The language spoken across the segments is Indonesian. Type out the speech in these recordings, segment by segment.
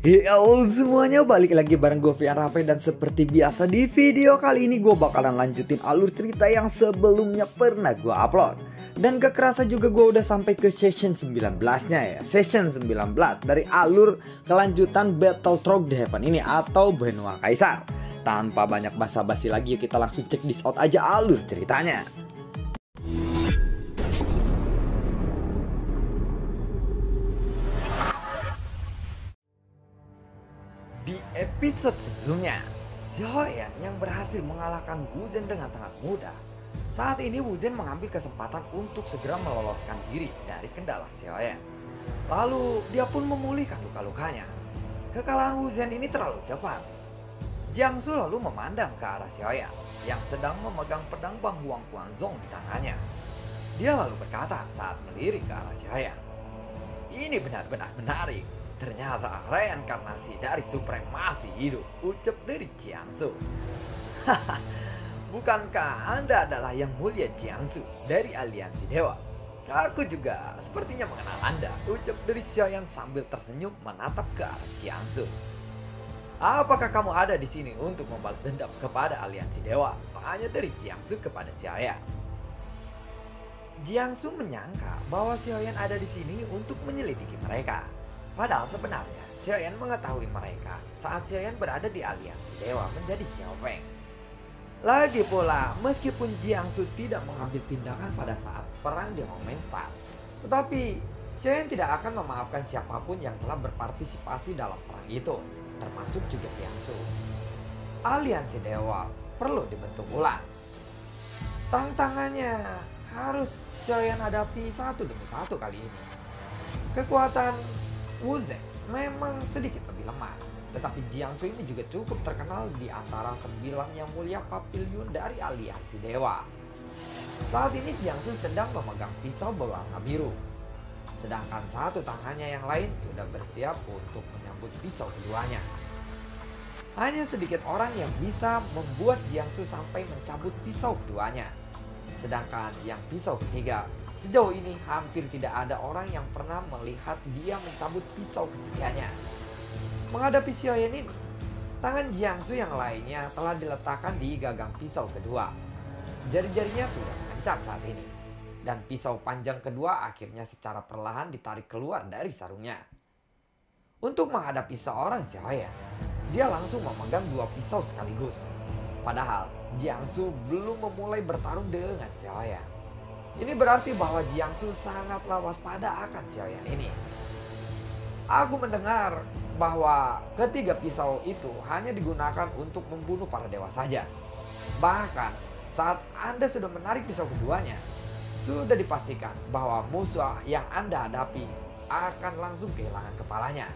Yo semuanya balik lagi bareng gue Fian Rafe dan seperti biasa di video kali ini gue bakalan lanjutin alur cerita yang sebelumnya pernah gue upload. Dan gak kerasa juga gue udah sampai ke session 19 nya ya. Session 19 dari alur kelanjutan Battle Trog the Heaven ini atau Benua Kaisar. Tanpa banyak basa-basi lagi yuk kita langsung cek this out aja alur ceritanya episode sebelumnya, Xiaoyan yang berhasil mengalahkan Wu Zhen dengan sangat mudah. Saat ini Wu Zhen mengambil kesempatan untuk segera meloloskan diri dari kendala Xiaoyan. Lalu dia pun memulihkan luka-lukanya. Kekalahan Wu Zhen ini terlalu cepat. Jiangsu lalu memandang ke arah Xiaoyan yang sedang memegang pedang Bang Huang di tangannya. Dia lalu berkata saat melirik ke arah Xiaoyan. Ini benar-benar menarik. Ternyata reinkarnasi dari supremasi hidup, ucap dari Jiangsu. Bukankah Anda adalah yang mulia Jiangsu dari aliansi dewa? Aku juga sepertinya mengenal Anda, ucap dari Xiaoyan sambil tersenyum menatap ke arah Jiangsu. Apakah kamu ada di sini untuk membalas dendam kepada aliansi dewa? Tanya dari Jiangsu kepada Xiaoyan. Jiangsu menyangka bahwa Xiaoyan ada di sini untuk menyelidiki mereka. Padahal sebenarnya Xiaoyan mengetahui mereka saat Xiaoyan berada di aliansi dewa menjadi Xiao Feng. Lagi pula, meskipun Jiangsu tidak mengambil tindakan pada saat perang di Star, tetapi Xiaoyan tidak akan memaafkan siapa pun yang telah berpartisipasi dalam perang itu, termasuk juga Jiangsu. Aliansi dewa perlu dibentuk ulang. Tantangannya harus Xiaoyan hadapi satu demi satu kali ini. Kekuatan Wu Zhen memang sedikit lebih lemah. Tetapi Jiangsu ini juga cukup terkenal di antara sembilan yang mulia papilion dari aliansi dewa. Saat ini Jiangsu sedang memegang pisau berwarna biru. Sedangkan satu tangannya yang lain sudah bersiap untuk menyambut pisau keduanya. Hanya sedikit orang yang bisa membuat Jiangsu sampai mencabut pisau keduanya. Sedangkan yang pisau ketiga Sejauh ini hampir tidak ada orang yang pernah melihat dia mencabut pisau ketiganya. Menghadapi Xiaoyan ini, tangan Jiangsu yang lainnya telah diletakkan di gagang pisau kedua. Jari-jarinya sudah mencap saat ini. Dan pisau panjang kedua akhirnya secara perlahan ditarik keluar dari sarungnya. Untuk menghadapi seorang Xiaoyan, dia langsung memegang dua pisau sekaligus. Padahal Jiangsu belum memulai bertarung dengan Xiaoyan. Ini berarti bahwa Jiangsu sangatlah waspada akan Xiaoyan ini. Aku mendengar bahwa ketiga pisau itu hanya digunakan untuk membunuh para dewa saja. Bahkan saat Anda sudah menarik pisau keduanya, sudah dipastikan bahwa musuh yang Anda hadapi akan langsung kehilangan kepalanya.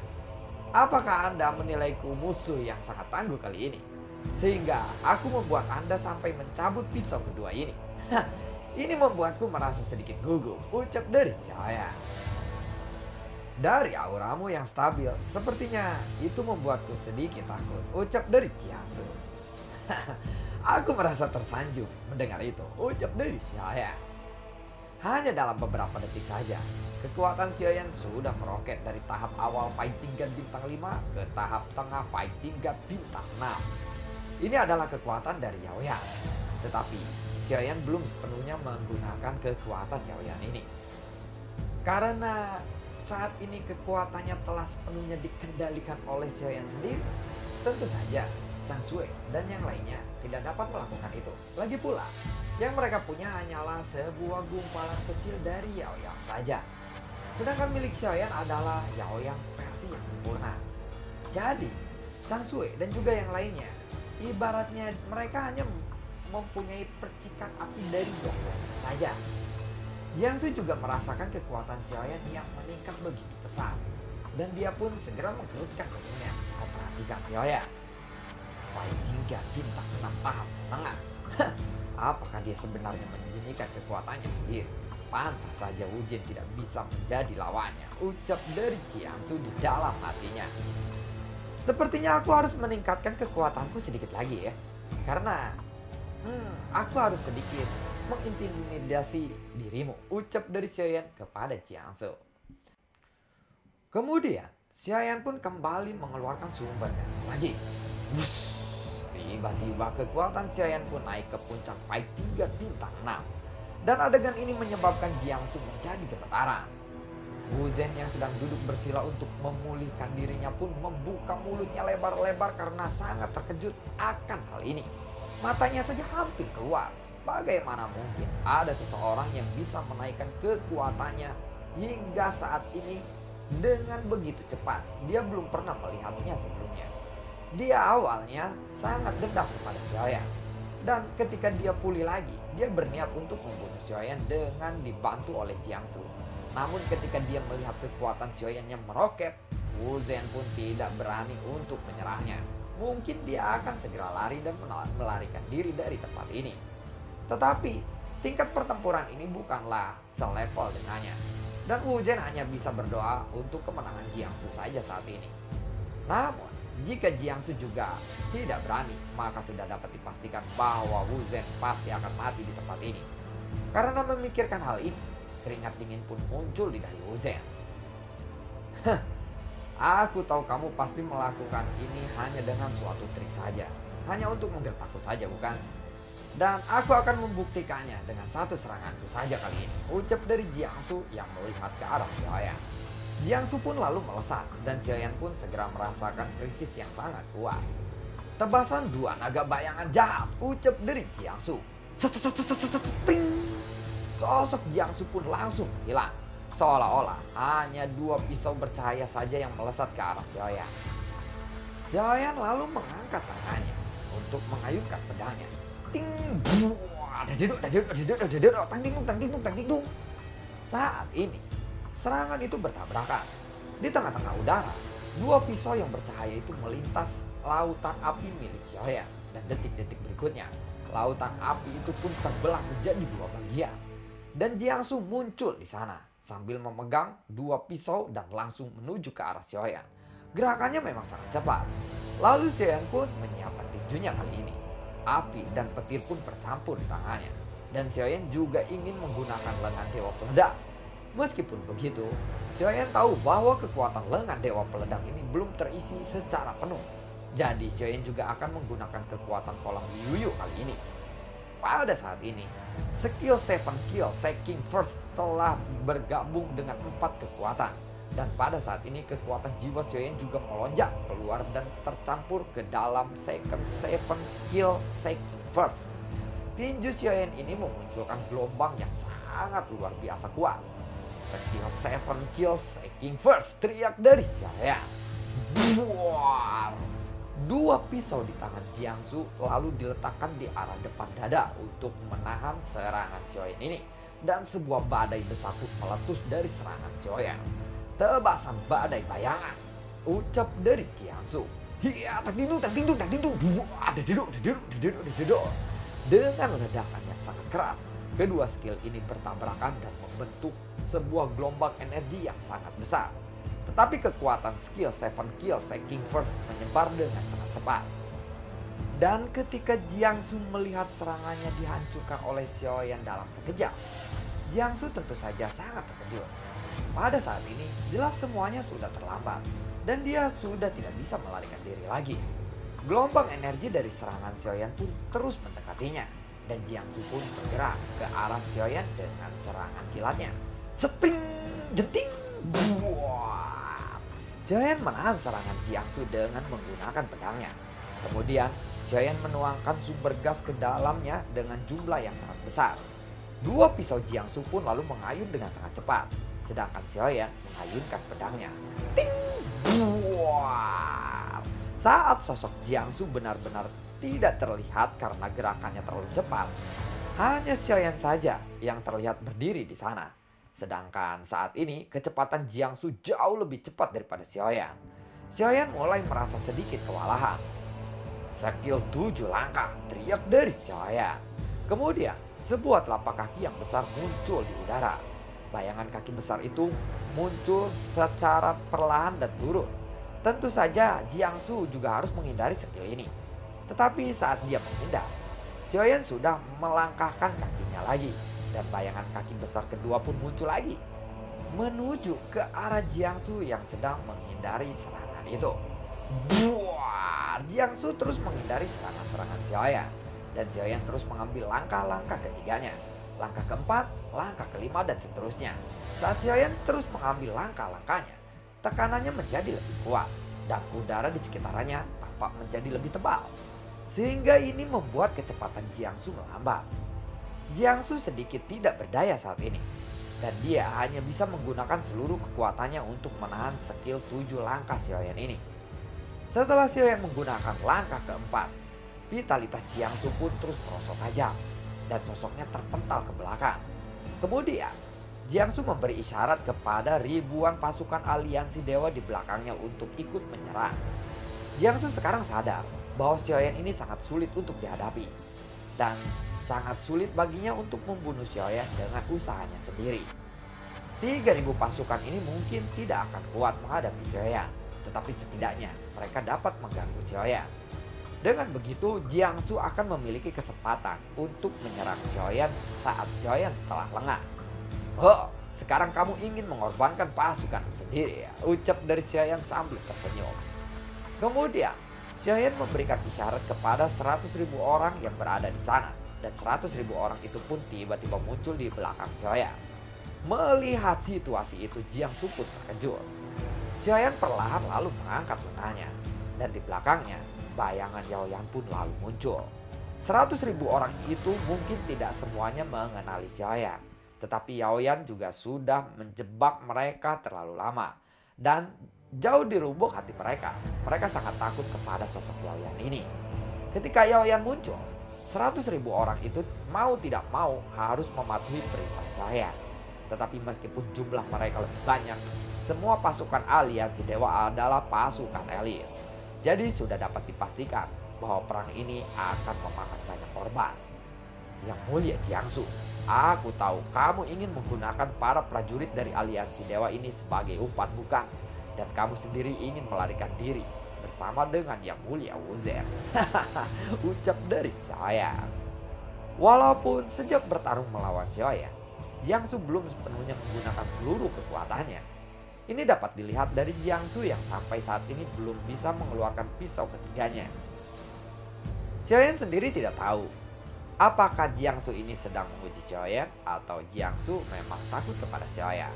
Apakah Anda menilaiku musuh yang sangat tangguh kali ini? Sehingga aku membuat Anda sampai mencabut pisau kedua ini. Ini membuatku merasa sedikit gugup, ucap dari saya. Dari auramu yang stabil, sepertinya itu membuatku sedikit takut, ucap dari Jiangsu. Aku merasa tersanjung mendengar itu, ucap dari saya. Hanya dalam beberapa detik saja, kekuatan Xiaoyan sudah meroket dari tahap awal fighting God bintang 5 ke tahap tengah fighting God bintang 6. Ini adalah kekuatan dari Yaoyan. Tetapi Xiaoyan belum sepenuhnya menggunakan kekuatan Yaoyan ini. Karena saat ini kekuatannya telah sepenuhnya dikendalikan oleh Xiaoyan sendiri, tentu saja Chang Sui dan yang lainnya tidak dapat melakukan itu. Lagi pula, yang mereka punya hanyalah sebuah gumpalan kecil dari Yaoyan saja. Sedangkan milik Xiaoyan adalah Yaoyan versi yang sempurna. Jadi, Chang Sui dan juga yang lainnya, ibaratnya mereka hanya mempunyai percikan api dari Yonglong saja. Jiangsu juga merasakan kekuatan Xiaoyan yang meningkat begitu pesat. Dan dia pun segera menggerutkan keningnya memperhatikan Xiaoyan. Fighting God bintang 6 tahap tengah. Apakah dia sebenarnya menyembunyikan kekuatannya sendiri? Pantas saja Wujin tidak bisa menjadi lawannya. Ucap dari Jiangsu di dalam hatinya. Sepertinya aku harus meningkatkan kekuatanku sedikit lagi ya. Karena Hmm, aku harus sedikit mengintimidasi dirimu, ucap dari Xiaoyan kepada Jiangsu. Kemudian, Xiaoyan pun kembali mengeluarkan sumber gas lagi. Tiba-tiba kekuatan Xiaoyan pun naik ke puncak fight 3 bintang 6. Dan adegan ini menyebabkan Jiangsu menjadi gemetaran. Wu Zhen yang sedang duduk bersila untuk memulihkan dirinya pun membuka mulutnya lebar-lebar karena sangat terkejut akan hal ini. Matanya saja hampir keluar. Bagaimana mungkin ada seseorang yang bisa menaikkan kekuatannya hingga saat ini dengan begitu cepat. Dia belum pernah melihatnya sebelumnya. Dia awalnya sangat dendam kepada Xiaoyan. Dan ketika dia pulih lagi, dia berniat untuk membunuh Xiaoyan dengan dibantu oleh Jiangsu. Namun ketika dia melihat kekuatan Xiaoyan yang meroket, Wu Zhen pun tidak berani untuk menyerahnya. Mungkin dia akan segera lari dan melarikan diri dari tempat ini. Tetapi tingkat pertempuran ini bukanlah selevel dengannya. Dan Wu Zhen hanya bisa berdoa untuk kemenangan Jiangsu saja saat ini. Namun, jika Jiangsu juga tidak berani, maka sudah dapat dipastikan bahwa Wu Zhen pasti akan mati di tempat ini. Karena memikirkan hal ini, keringat dingin pun muncul di dahi Wu Zhen. Aku tahu kamu pasti melakukan ini hanya dengan suatu trik saja. Hanya untuk menggertakku saja, bukan? Dan aku akan membuktikannya dengan satu seranganku saja kali ini. Ucap dari Jiangsu yang melihat ke arah Xiaoyan. Jiangsu pun lalu melesat dan Xiaoyan pun segera merasakan krisis yang sangat kuat. Tebasan dua naga bayangan jahat ucap dari Jiangsu. Sosok Jiangsu pun langsung hilang. Seolah-olah hanya dua pisau bercahaya saja yang melesat ke arah Xiaoyan. Xiaoyan lalu mengangkat tangannya untuk mengayunkan pedangnya. Ting saat ini serangan itu bertabrakan. Di tengah-tengah udara dua pisau yang bercahaya itu melintas lautan api milik Xiaoyan. Dan detik-detik berikutnya lautan api itu pun terbelah menjadi dua bagian. Dan Jiangsu muncul di sana sambil memegang dua pisau dan langsung menuju ke arah Xiaoyan gerakannya memang sangat cepat lalu Xiaoyan pun menyiapkan tinjunya kali ini api dan petir pun bercampur di tangannya. Dan Xiaoyan juga ingin menggunakan lengan dewa peledak. Meskipun begitu, Xiaoyan tahu bahwa kekuatan lengan dewa peledak ini belum terisi secara penuh. Jadi Xiaoyan juga akan menggunakan kekuatan kolam Yuyu kali ini. Pada saat ini, skill Seven Kill Shaking First telah bergabung dengan empat kekuatan dan pada saat ini kekuatan jiwa Xiaoyan juga melonjak keluar dan tercampur ke dalam second seven skill shaking first. Tinju Xiaoyan ini memunculkan gelombang yang sangat luar biasa kuat. Skill seven kill shaking first teriak dari Xiaoyan. Buar. Dua pisau di tangan Jiangsu lalu diletakkan di arah depan dada untuk menahan serangan Xiaoyan ini. Dan sebuah badai besar pun meletus dari serangan Xiaoyan tebasan badai bayangan. Ucap dari Jiangsu. Hiya, tak dindung, tak dindung, tak dindung. Ada deduk, deduk, deduk, deduk. Dengan ledakan yang sangat keras, kedua skill ini bertabrakan dan membentuk sebuah gelombang energi yang sangat besar. Tetapi kekuatan skill Seven Kill Shaking First menyebar dengan sangat cepat. Dan ketika Jiangsu melihat serangannya dihancurkan oleh Xiaoyan dalam sekejap, Jiangsu tentu saja sangat terkejut. Pada saat ini, jelas semuanya sudah terlambat dan dia sudah tidak bisa melarikan diri lagi. Gelombang energi dari serangan Xiaoyan pun terus mendekatinya dan Jiangsu pun bergerak ke arah Xiaoyan dengan serangan kilatnya. Spring, jenting, Xiaoyan menahan serangan Jiangsu dengan menggunakan pedangnya. Kemudian, Xiaoyan menuangkan sumber gas ke dalamnya dengan jumlah yang sangat besar. Dua pisau Jiangsu pun lalu mengayun dengan sangat cepat sedangkan Xiaoyan mengayunkan pedangnya. Ting! Buar! Saat sosok Jiangsu benar-benar tidak terlihat karena gerakannya terlalu cepat, hanya Xiaoyan saja yang terlihat berdiri di sana. Sedangkan saat ini kecepatan Jiangsu jauh lebih cepat daripada Xiaoyan. Xiaoyan mulai merasa sedikit kewalahan. Skill tujuh langkah teriak dari Xiaoyan. Kemudian sebuah telapak kaki yang besar muncul di udara Bayangan kaki besar itu muncul secara perlahan dan turun. Tentu saja Jiangsu juga harus menghindari skill ini. Tetapi saat dia menghindar, Xiaoyan sudah melangkahkan kakinya lagi dan bayangan kaki besar kedua pun muncul lagi. menuju ke arah Jiangsu yang sedang menghindari serangan itu. Buar, Jiangsu terus menghindari serangan-serangan Xiaoyan dan Xiaoyan terus mengambil langkah-langkah ketiganya. Langkah keempat, langkah kelima dan seterusnya. Saat Xiaoyan terus mengambil langkah-langkahnya, tekanannya menjadi lebih kuat dan udara di sekitarnya tampak menjadi lebih tebal. Sehingga ini membuat kecepatan Jiangsu melambat. Jiangsu sedikit tidak berdaya saat ini. Dan dia hanya bisa menggunakan seluruh kekuatannya untuk menahan skill 7 langkah Xiaoyan ini. Setelah Xiaoyan menggunakan langkah keempat, vitalitas Jiangsu pun terus merosot tajam dan sosoknya terpental ke belakang. Kemudian, Jiangsu memberi isyarat kepada ribuan pasukan aliansi dewa di belakangnya untuk ikut menyerang. Jiangsu sekarang sadar bahwa Xiaoyan ini sangat sulit untuk dihadapi. Dan sangat sulit baginya untuk membunuh Xiaoyan dengan usahanya sendiri. 3000 pasukan ini mungkin tidak akan kuat menghadapi Xiaoyan, tetapi setidaknya mereka dapat mengganggu Xiaoyan. Dengan begitu, Jiangsu akan memiliki kesempatan untuk menyerang Xiaoyan saat Xiaoyan telah lengah. Oh, sekarang kamu ingin mengorbankan pasukan sendiri ya, ucap dari Xiaoyan sambil tersenyum. Kemudian, Xiaoyan memberikan isyarat kepada 100 ribu orang yang berada di sana dan 100 ribu orang itu pun tiba-tiba muncul di belakang Xiaoyan. Melihat situasi itu Jiangsu pun terkejut. Xiaoyan perlahan lalu mengangkat lengannya dan di belakangnya bayangan Yaoyan pun lalu muncul. 100 ribu orang itu mungkin tidak semuanya mengenali Xiaoyan. Tetapi Yaoyan juga sudah menjebak mereka terlalu lama. Dan jauh di lubuk hati mereka, mereka sangat takut kepada sosok Yaoyan ini. Ketika Yaoyan muncul, 100 ribu orang itu mau tidak mau harus mematuhi perintah saya. Tetapi meskipun jumlah mereka lebih banyak, semua pasukan aliansi dewa adalah pasukan elit. Jadi sudah dapat dipastikan bahwa perang ini akan memakan banyak korban. Yang mulia Jiangsu, aku tahu kamu ingin menggunakan para prajurit dari aliansi dewa ini sebagai umpan bukan? Dan kamu sendiri ingin melarikan diri bersama dengan yang mulia Wuzen. Ucap dari saya. Walaupun sejak bertarung melawan Xiaoyan, Jiangsu belum sepenuhnya menggunakan seluruh kekuatannya. Ini dapat dilihat dari Jiangsu yang sampai saat ini belum bisa mengeluarkan pisau ketiganya. Xiaoyan sendiri tidak tahu apakah Jiangsu ini sedang menguji Xiaoyan atau Jiangsu memang takut kepada Xiaoyan.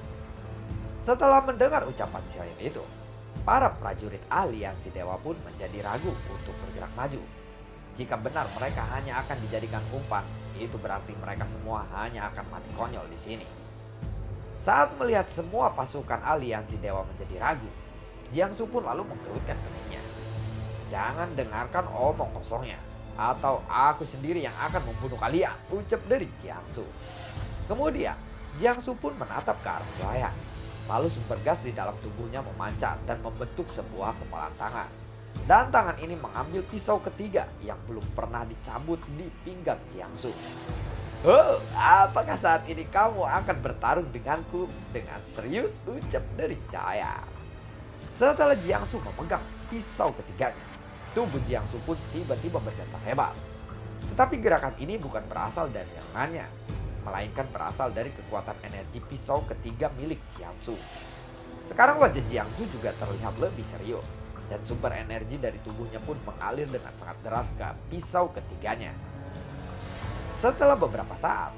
Setelah mendengar ucapan Xiaoyan itu, para prajurit aliansi dewa pun menjadi ragu untuk bergerak maju. Jika benar mereka hanya akan dijadikan umpan, itu berarti mereka semua hanya akan mati konyol di sini. Saat melihat semua pasukan aliansi dewa menjadi ragu, Jiangsu pun lalu mengkerutkan keningnya. Jangan dengarkan omong kosongnya, atau aku sendiri yang akan membunuh kalian, ucap dari Jiangsu. Kemudian, Jiangsu pun menatap ke arah Xiaoyan. Lalu sumber gas di dalam tubuhnya memancar dan membentuk sebuah kepala tangan. Dan tangan ini mengambil pisau ketiga yang belum pernah dicabut di pinggang Jiangsu. Oh, apakah saat ini kamu akan bertarung denganku dengan serius? Ucap dari saya. Setelah Jiangsu memegang pisau ketiganya, tubuh Jiangsu pun tiba-tiba bergetar hebat. Tetapi gerakan ini bukan berasal dari yang lainnya, melainkan berasal dari kekuatan energi pisau ketiga milik Jiangsu. Sekarang wajah Jiangsu juga terlihat lebih serius, dan sumber energi dari tubuhnya pun mengalir dengan sangat deras ke pisau ketiganya. Setelah beberapa saat,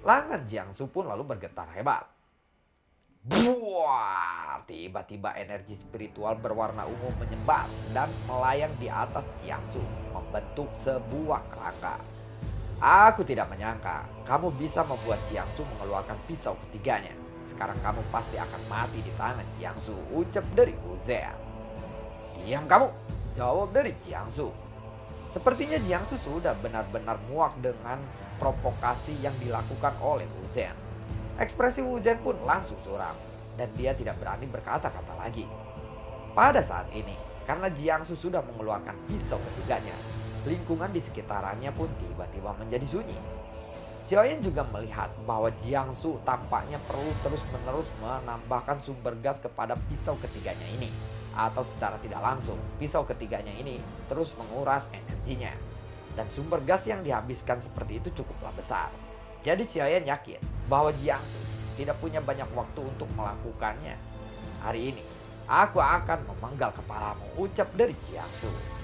lengan Jiangsu pun lalu bergetar hebat. Buar! Tiba-tiba energi spiritual berwarna ungu menyebar dan melayang di atas Jiangsu, membentuk sebuah kerangka. Aku tidak menyangka kamu bisa membuat Jiangsu mengeluarkan pisau ketiganya. Sekarang kamu pasti akan mati di tangan Jiangsu, ucap dari Uzea. Diam kamu, jawab dari Jiangsu. Sepertinya Jiangsu sudah benar-benar muak dengan provokasi yang dilakukan oleh Wu Zhen. Ekspresi Wu Zhen pun langsung suram dan dia tidak berani berkata-kata lagi. Pada saat ini, karena Jiangsu sudah mengeluarkan pisau ketiganya, lingkungan di sekitarnya pun tiba-tiba menjadi sunyi. Xiaoyan juga melihat bahwa Jiangsu tampaknya perlu terus-menerus menambahkan sumber gas kepada pisau ketiganya ini atau secara tidak langsung, pisau ketiganya ini terus menguras energinya. Dan sumber gas yang dihabiskan seperti itu cukuplah besar. Jadi Xiaoyan yakin bahwa Jiangsu tidak punya banyak waktu untuk melakukannya. Hari ini, aku akan memenggal kepalamu, ucap dari Jiangsu.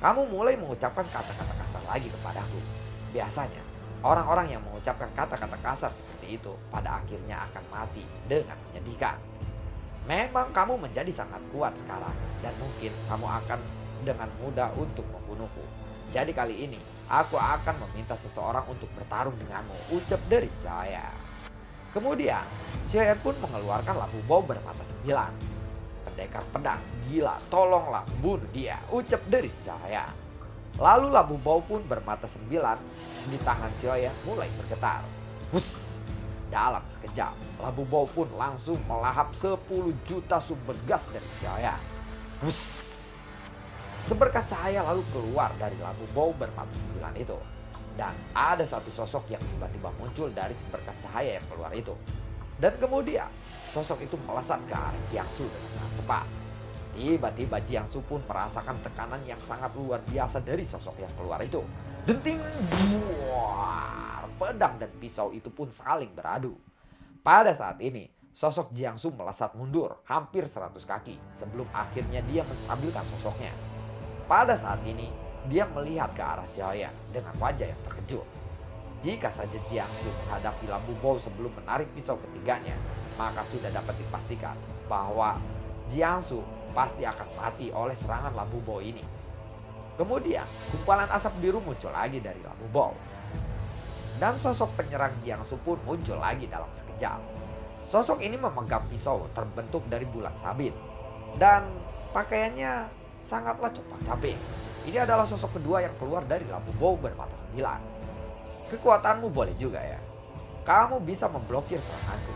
Kamu mulai mengucapkan kata-kata kasar lagi kepadaku. Biasanya, orang-orang yang mengucapkan kata-kata kasar seperti itu pada akhirnya akan mati dengan menyedihkan. Memang kamu menjadi sangat kuat sekarang dan mungkin kamu akan dengan mudah untuk membunuhku. Jadi kali ini aku akan meminta seseorang untuk bertarung denganmu, ucap dari saya. Kemudian, Xiaoyan pun mengeluarkan lampu bau bermata sembilan. Pendekar pedang, gila, tolonglah bunuh dia, ucap dari saya. Lalu lampu bau pun bermata sembilan di tangan Xiaoyan mulai bergetar. Hus! Dalam sekejap, lampu bau pun langsung melahap 10 juta sumber gas dari Xiaoyan. Hus! Seberkas cahaya lalu keluar dari lampu bau bermata sembilan itu. Dan ada satu sosok yang tiba-tiba muncul dari seberkas cahaya yang keluar itu. Dan kemudian sosok itu melesat ke arah Jiangsu dengan sangat cepat. Tiba-tiba Jiangsu pun merasakan tekanan yang sangat luar biasa dari sosok yang keluar itu. Denting buar, pedang dan pisau itu pun saling beradu. Pada saat ini, sosok Jiangsu melesat mundur hampir 100 kaki sebelum akhirnya dia menstabilkan sosoknya. Pada saat ini, dia melihat ke arah Xiaoyan dengan wajah yang terkejut. Jika saja Jiangsu menghadapi lampu bau sebelum menarik pisau ketiganya, maka sudah dapat dipastikan bahwa Jiangsu pasti akan mati oleh serangan lampu bau ini. Kemudian, gumpalan asap biru muncul lagi dari lampu bau. Dan sosok penyerang Jiangsu pun muncul lagi dalam sekejap. Sosok ini memegang pisau terbentuk dari bulat sabit. Dan pakaiannya sangatlah cepat capek. Ini adalah sosok kedua yang keluar dari lampu bau bermata sembilan. Kekuatanmu boleh juga ya. Kamu bisa memblokir seranganku.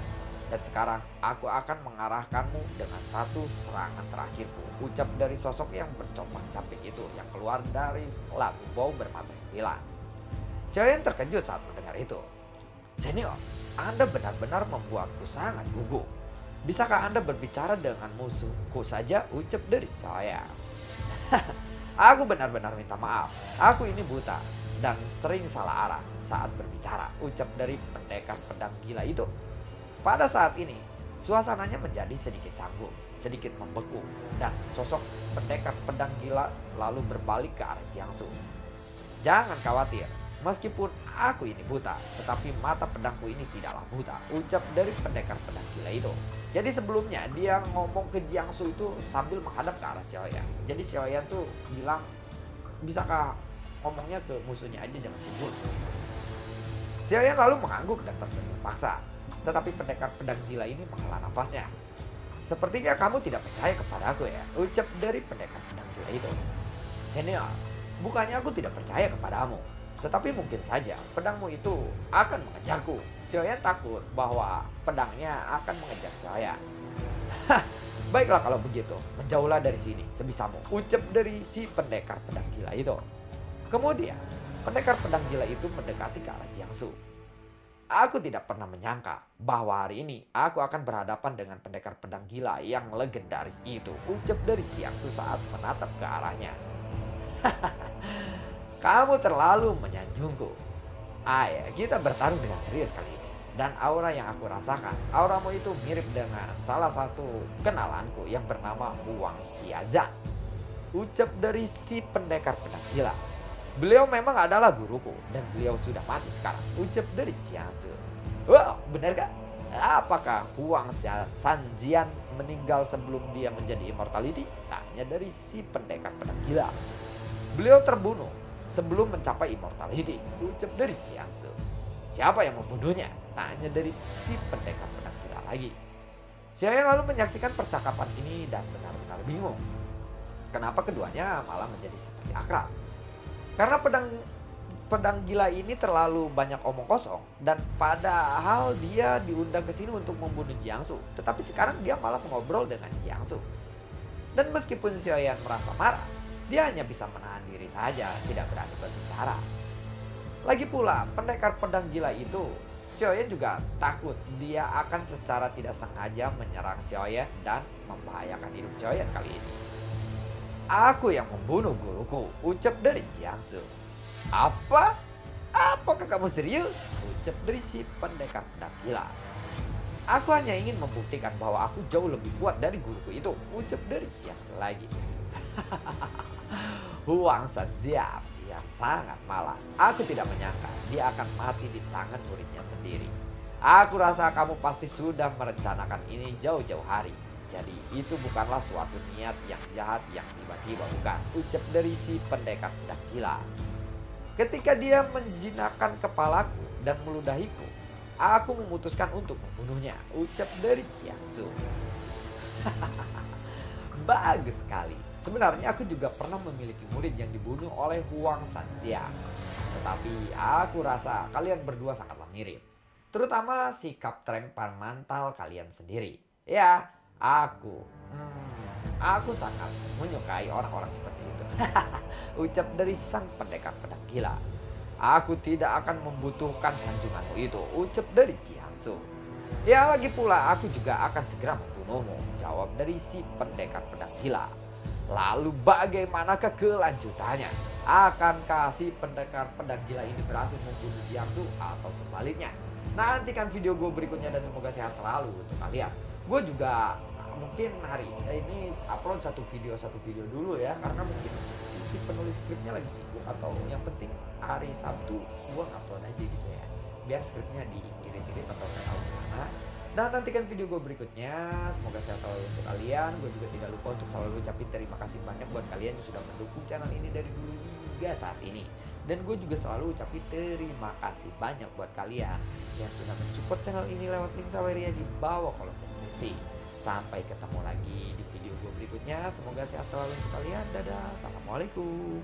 Dan sekarang aku akan mengarahkanmu dengan satu serangan terakhirku. Ucap dari sosok yang bercopak capek itu yang keluar dari lampu bau bermata sembilan. Xiaoyan terkejut saat mendengar itu. Senior, Anda benar-benar membuatku sangat gugup. Bisakah Anda berbicara dengan musuhku saja? Ucap dari saya. Aku benar-benar minta maaf. Aku ini buta dan sering salah arah saat berbicara. Ucap dari pendekar pedang gila itu. Pada saat ini, suasananya menjadi sedikit canggung, sedikit membeku, dan sosok pendekar pedang gila lalu berbalik ke arah Jiangsu. Jangan khawatir, meskipun aku ini buta, tetapi mata pedangku ini tidaklah buta. Ucap dari pendekar pedang gila itu. Jadi sebelumnya dia ngomong ke Jiangsu itu sambil menghadap ke arah Xiaoyan. Jadi Xiaoyan tuh bilang, bisakah ngomongnya ke musuhnya aja jangan timbul. Xiaoyan lalu mengangguk dan tersenyum paksa. Tetapi pendekar pedang gila ini menghela nafasnya. Sepertinya kamu tidak percaya kepada aku ya, ucap dari pendekar pedang gila itu. Senior, bukannya aku tidak percaya kepadamu, tetapi mungkin saja pedangmu itu akan mengejarku. Xiaoyan takut bahwa pedangnya akan mengejar Xiaoyan. Baiklah kalau begitu, menjauhlah dari sini sebisamu. Ucap dari si pendekar pedang gila itu. Kemudian, pendekar pedang gila itu mendekati ke arah Jiangsu. Aku tidak pernah menyangka bahwa hari ini aku akan berhadapan dengan pendekar pedang gila yang legendaris itu. Ucap dari Jiangsu saat menatap ke arahnya. Kamu terlalu menyanjungku. Ayo, kita bertarung dengan serius kali ini. Dan aura yang aku rasakan, auramu itu mirip dengan salah satu kenalanku yang bernama Wang Xiazan. Ucap dari si pendekar pedang gila. Beliau memang adalah guruku dan beliau sudah mati sekarang. Ucap dari Jiangsu. Wah, benar gak? Apakah Huang Sanjian meninggal sebelum dia menjadi immortality? Tanya dari si pendekar pedang gila. Beliau terbunuh sebelum mencapai immortality. Ucap dari Jiangsu. Siapa yang membunuhnya? Tanya dari si pendekar pedang gila lagi. Saya lalu menyaksikan percakapan ini dan benar-benar bingung. Kenapa keduanya malah menjadi seperti akrab? Karena pedang pedang gila ini terlalu banyak omong kosong dan padahal dia diundang ke sini untuk membunuh Jiangsu, tetapi sekarang dia malah mengobrol dengan Jiangsu. Dan meskipun Xiaoyan merasa marah, dia hanya bisa menahan diri saja, tidak berani berbicara. Lagi pula, pendekar pedang gila itu, Xiaoyan juga takut dia akan secara tidak sengaja menyerang Xiaoyan dan membahayakan hidup Xiaoyan kali ini. Aku yang membunuh guruku, ucap dari Jiangsu. Apa? Apakah kamu serius? Ucap dari si pendekar pedang gila. Aku hanya ingin membuktikan bahwa aku jauh lebih kuat dari guruku itu. Ucap dari siap lagi. Huang Sanxian yang sangat malah. Aku tidak menyangka dia akan mati di tangan muridnya sendiri. Aku rasa kamu pasti sudah merencanakan ini jauh-jauh hari. Jadi itu bukanlah suatu niat yang jahat yang tiba-tiba bukan. Ucap dari si pendekar pedang gila. Ketika dia menjinakkan kepalaku dan meludahiku, aku memutuskan untuk membunuhnya. Ucap dari Chiangsu. Bagus sekali. Sebenarnya aku juga pernah memiliki murid yang dibunuh oleh Huang Sanxia. Tetapi aku rasa kalian berdua sangatlah mirip. Terutama sikap trempar mantal kalian sendiri. Ya, aku. Hmm, aku sangat menyukai orang-orang seperti itu. Ucap dari sang pendekar pedang gila. Aku tidak akan membutuhkan sanjunganmu itu. Ucap dari Jiangsu. Ya lagi pula aku juga akan segera membunuhmu. Jawab dari si pendekar pedang gila. Lalu bagaimanakah kelanjutannya? Akankah si pendekar pedang gila ini berhasil membunuh Jiangsu atau sebaliknya? Nantikan video gue berikutnya dan semoga sehat selalu untuk kalian. Gue juga mungkin hari ini upload satu video satu video dulu ya karena mungkin si penulis skripnya lagi sibuk atau yang penting hari Sabtu gue upload aja gitu ya biar skripnya diirit-irit atau tahu mana dan nantikan video gue berikutnya. Semoga sehat selalu untuk kalian. Gue juga tidak lupa untuk selalu ucapin terima kasih banyak buat kalian yang sudah mendukung channel ini dari dulu hingga saat ini dan gue juga selalu ucapin terima kasih banyak buat kalian yang sudah mensupport channel ini lewat link Saweria di bawah kolom deskripsi Sampai ketemu lagi di video gue berikutnya. Semoga sehat selalu untuk kalian. Dadah. Assalamualaikum.